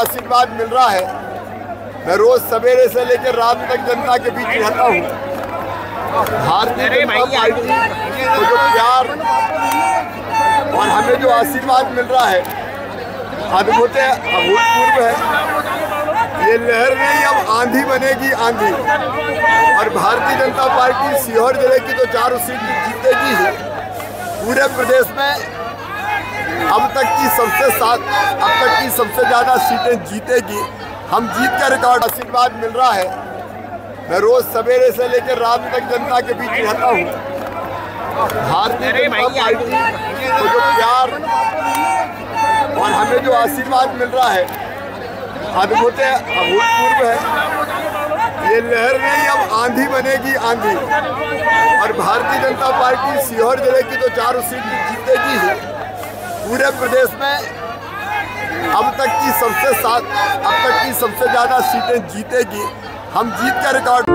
आशीर्वाद मिल रहा है। मैं रोज सवेरे से लेकर रात तक जनता के बीच रहता हूँ। भारतीय जनता पार्टी को जो प्यार और हमें जो आशीर्वाद मिल रहा है अद्भुत है अभूतपूर्व है। ये लहर नहीं अब आंधी बनेगी आंधी। और भारतीय जनता पार्टी सीहोर ज़िले की तो चारों सीट जीतेगी ही पूरे प्रदेश में अब तक की सबसे साथ अब तक की सबसे ज़्यादा सीटें जीतेगी। हम जीत का रिकॉर्ड आशीर्वाद मिल रहा है। मैं रोज सवेरे से लेकर रात तक जनता के बीच रहता हूँ। भारतीय जनता पार्टी को जो प्यार और हमें जो आशीर्वाद मिल रहा है अद्भुत है अभूतपूर्व है। ये लहर नहीं अब आंधी बनेगी आंधी। और भारतीय जनता पार्टी सीहोर ज़िले की तो चारों सीट जीतेगी ही। पूरे प्रदेश में अब तक की सबसे साथ अब तक की सबसे ज़्यादा सीटें जीतेगी। हम जीत का रिकॉर्ड